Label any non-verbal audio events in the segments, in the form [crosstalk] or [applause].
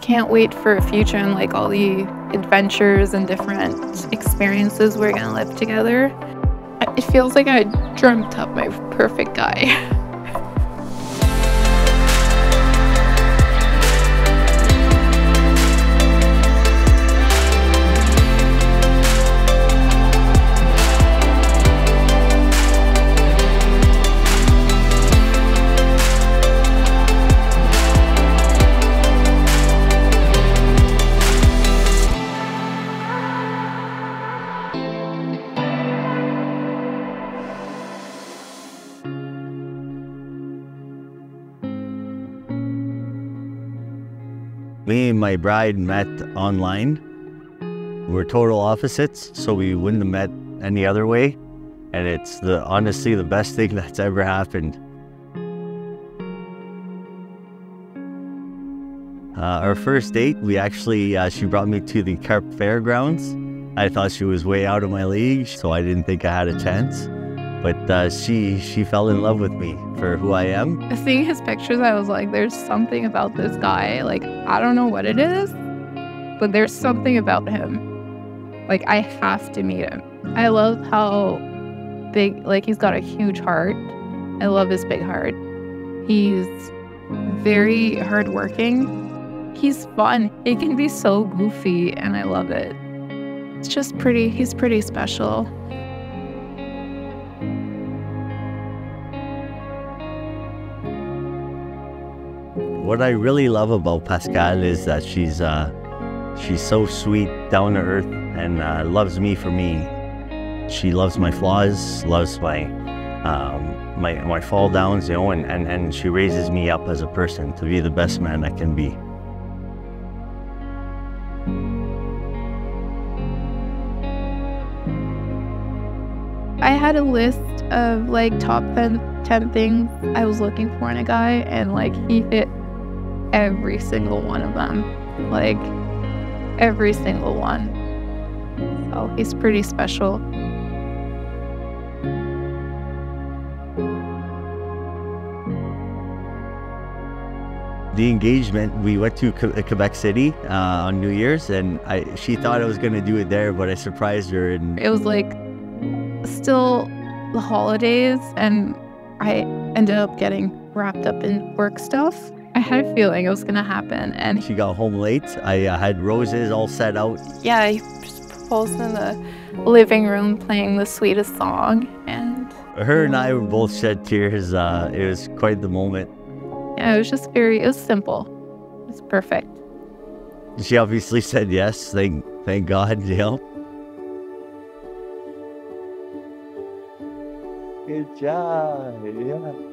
can't wait for a future and like all the adventures and different experiences we're gonna live together. It feels like I dreamt up my perfect guy. [laughs] Me and my bride met online. We're total opposites, so we wouldn't have met any other way. And it's the honestly the best thing [laughs] that's ever happened. Uh, our first date, we actually, uh, she brought me to the Carp Fairgrounds. I thought she was way out of my league, so I didn't think I had a chance. But uh, she she fell in love with me for who I am. Seeing his pictures, I was like, there's something about this guy. Like, I don't know what it is, but there's something about him. Like, I have to meet him. I love how big, like, he's got a huge heart. I love his big heart. He's very hardworking. He's fun. He can be so goofy, and I love it. It's just pretty, he's pretty special. What I really love about Pascal is that she's uh, she's so sweet, down to earth, and uh, loves me for me. She loves my flaws, loves my um, my my fall downs, you know, and, and, and she raises me up as a person to be the best man I can be. I had a list of like top 10, 10 things I was looking for in a guy, and like he fit every single one of them. Like, every single one. So he's pretty special. The engagement, we went to Quebec City uh, on New Year's, and I, she thought I was going to do it there, but I surprised her. And it was like still the holidays, and I ended up getting wrapped up in work stuff. I had a feeling it was gonna happen, and she got home late. I uh, had roses all set out. Yeah, he proposed in the living room, playing the sweetest song, and her and I were both shed tears. Uh, it was quite the moment. Yeah, it was just very. It was simple. It was perfect. She obviously said yes. Thank, thank God. [laughs] You know. Good job. Yeah.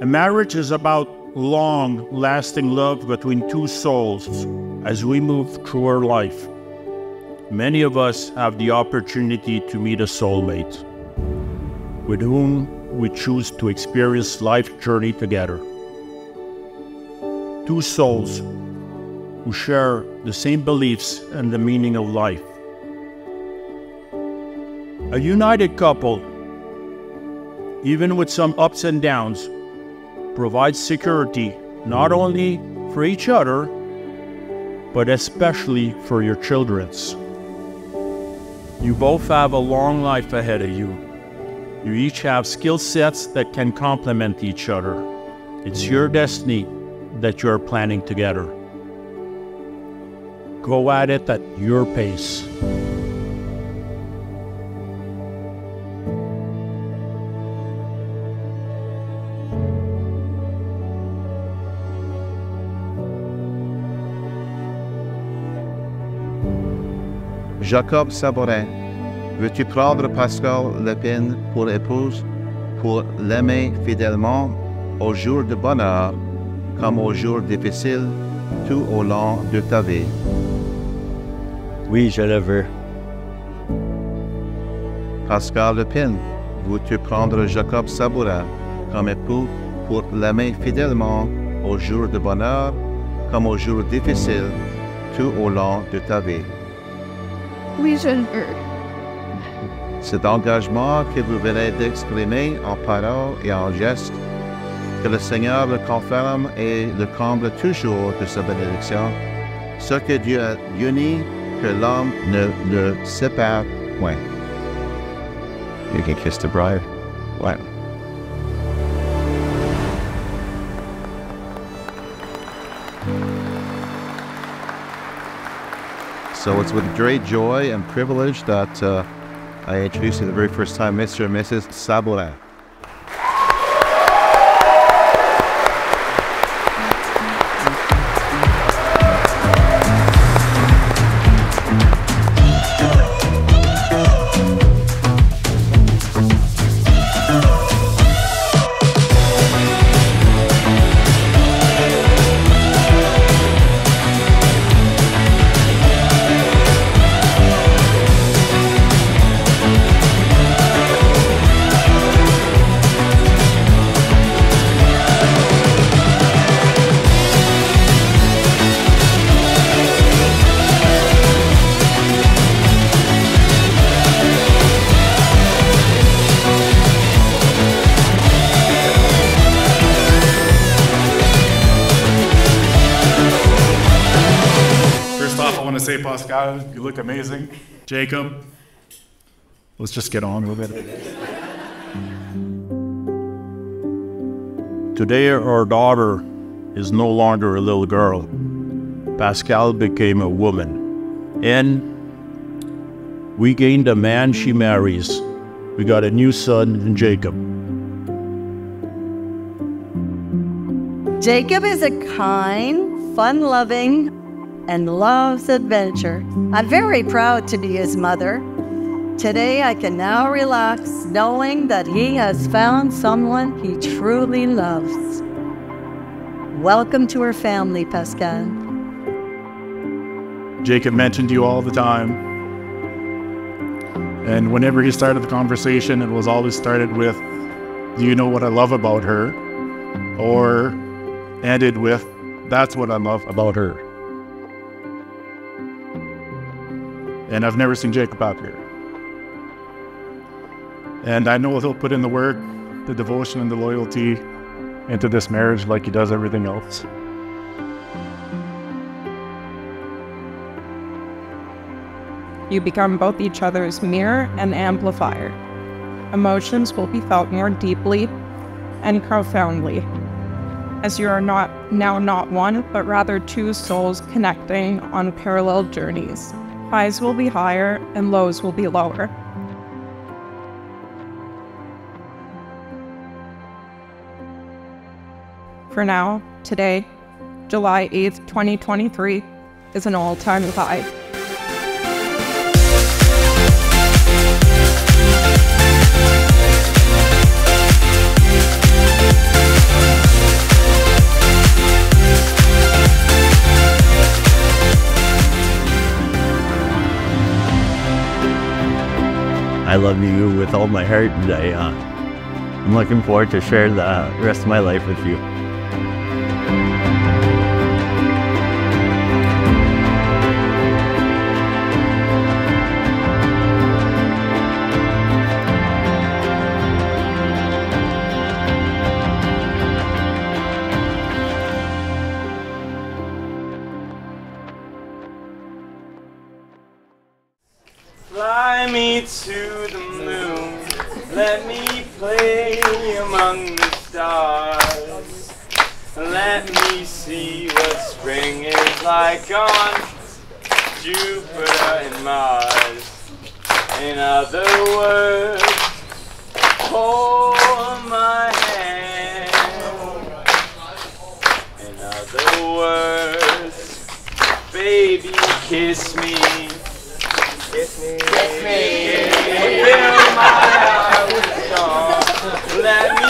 A marriage is about long lasting love between two souls as we move through our life. Many of us have the opportunity to meet a soulmate with whom we choose to experience life journey together. Two souls who share the same beliefs and the meaning of life. A united couple, even with some ups and downs, provides security not only for each other, but especially for your children's. You both have a long life ahead of you. You each have skill sets that can complement each other. It's your destiny that you're planning together. Go at it at your pace. Jacob Sabourin, veux-tu prendre Pascal Lepine pour épouse, pour l'aimer fidèlement au jour de bonheur comme au jour difficile, tout au long de ta vie? Oui, je le veux. Pascal Lepine, veux-tu prendre Jacob Sabourin comme époux pour l'aimer fidèlement au jour de bonheur comme au jour difficile, tout au long de ta vie? Oui, je. Cet engagement que vous venez d'exprimer en paroles et en gestes Que le Seigneur le confirme et le comble toujours de sa bénédiction. Ce que Dieu a uni, que l'homme ne le sépare point. You can kiss So it's with great joy and privilege that uh, I introduce you the very first time Mr. and Mrs. Sabourin. Say, Pascal, you look amazing. Jacob, let's just get on with it. Today, our daughter is no longer a little girl. Pascal became a woman. And we gained a man she marries. We got a new son in Jacob. Jacob is a kind, fun loving, and loves adventure. I'm very proud to be his mother. Today I can now relax knowing that he has found someone he truly loves. Welcome to our family, Pascal. Jacob mentioned you all the time. And whenever he started the conversation, it was always started with, Do you know what I love about her? Or ended with, That's what I love about her. And I've never seen Jacob out here. And I know he'll put in the work, the devotion, and the loyalty into this marriage like he does everything else. You become both each other's mirror and amplifier. Emotions will be felt more deeply and profoundly, as you are not now not one, but rather two souls connecting on parallel journeys. Highs will be higher and lows will be lower. For now, today, July 8th, 2023, is an all time high. I love you with all my heart, and I, uh, I'm looking forward to share the rest of my life with you. Let me see what spring is like on Jupiter and Mars. In other words, hold my hand. In other words, baby, kiss me. Kiss me. Kiss me. My heart with song.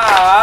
¡Bravo!